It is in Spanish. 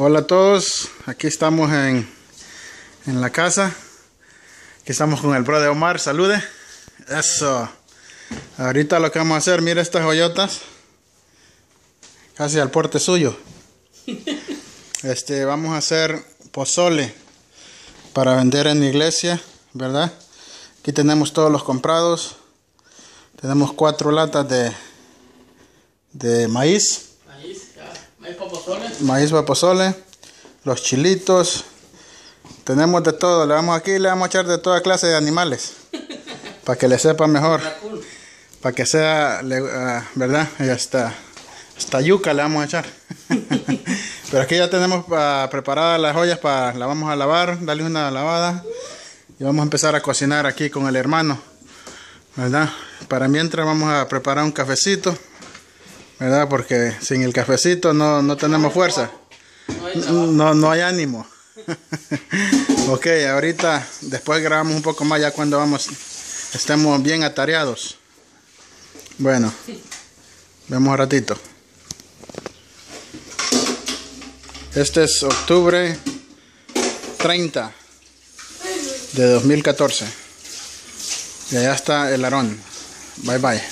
Hola a todos, aquí estamos en, en la casa. Aquí estamos con el bro de Omar, salude. Eso. Ahorita lo que vamos a hacer, mira estas joyotas. Casi al porte suyo. Este, vamos a hacer pozole para vender en la iglesia, ¿verdad? Aquí tenemos todos los comprados. Tenemos cuatro latas de, de maíz maíz pozole, los chilitos, tenemos de todo, le vamos aquí le vamos a echar de toda clase de animales, para que le sepa mejor, para que sea, uh, ¿verdad? Ya está, esta yuca le vamos a echar. Pero aquí ya tenemos uh, preparadas las ollas para, la vamos a lavar, darle una lavada y vamos a empezar a cocinar aquí con el hermano, ¿verdad? Para mientras vamos a preparar un cafecito. ¿Verdad? Porque sin el cafecito no, no tenemos fuerza. No, no hay ánimo. ok, ahorita después grabamos un poco más ya cuando vamos, estemos bien atareados. Bueno, vemos un ratito. Este es octubre 30 de 2014. Y allá está el arón. Bye bye.